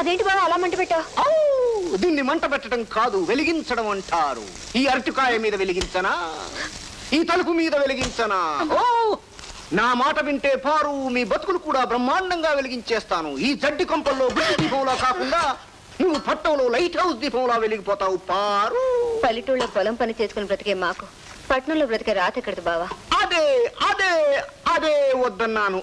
అదేంటి బాబా అలా మంట పెట్టావు! దీన్ని మంట పెట్టడం కాదు వెలిగించడం అంటారు. ఈ అరటికాయ మీద వెలిగించనా? ఈ తలుపు మీద వెలిగించనా? ఓ నా మాట వింటే పారు మీ బతుకులు కూడా బ్రహ్మాండంగా వెలిగించేస్తాను. ఈ జడ్డి కొంపల్లో గుడ్డి దీపంలా కాకుండా నువ్వు పట్టణంలో లైట్ హౌస్ దీపంలా వెలిగిపోతావు పారు. పల్లెటూళ్ళలో పొలం పని చేసుకుని బ్రతికే మాకు. పట్టణంలో బ్రతికే రాత ఎక్కడది బావా? అదే అదే అదే వద్దన్నాను!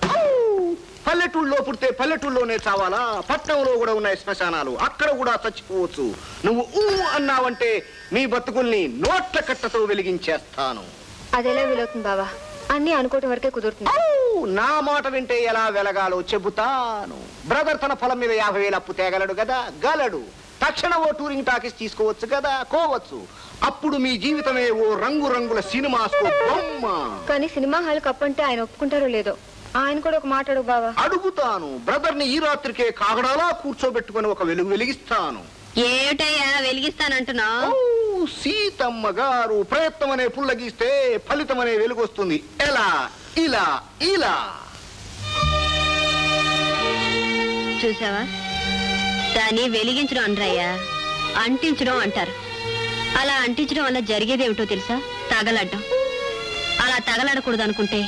పల్లెటూళ్ళలో పుడితే పల్లెటూళ్ళలోనే చావాలా? పట్నంలో కూడా ఉన్నాయి శ్మశానాలు. అక్కడ కూడా చచ్చిపోవచ్చు. నువ్వు ఊ అన్నావంటే మీ బతుకుల్ని నోట్ల కట్టతో వెలిగించేస్తాను. అదెలా వీలవుతుంది బావా? అన్ని అనుకోవటం వరకే కుదురుతుంది! నా మాట వింటే ఎలా వెలగాలో చెబుతాను. బ్రదర్ తన పొలం మీద యాభై వేలు అప్పు తేగలడు కదా గలడు. తక్షణ ఓ టూరింగ్ టాకీస్ తీసుకోవచ్చు కదా కోవచ్చు. అప్పుడు మీ జీవితమే ఓ రంగు రంగుల బొమ్మ. కానీ సినిమా హాల్ కప్పంటే ఆయన ఒప్పుకుంటారో లేదో? ఆయన కూడా ఒక మాట అడుగు బావా. అడుగుతాను. బ్రదర్ని ఈ రాత్రికే కాగడాలా కూర్చోబెట్టుకుని ఒక వెలుగు వెలిగిస్తాను. ఏమిటయ్యా వెలిగిస్తానంటున్నావు? ఓ, సీతమ్మ గారు ప్రయత్నం అనే పుల్లగిస్తే ఫలితం అనే వెలుగు వస్తుంది ఎలా? ఇలా ఇలా. చూసావా? దాన్ని వెలిగించడం అనరయ్యా. అంటించడం అంటారు. అలా అంటించడం వల్ల జరిగేదేమిటో తెలుసా? తగలడ్డం. అలా తగలడకూడదు అనుకుంటే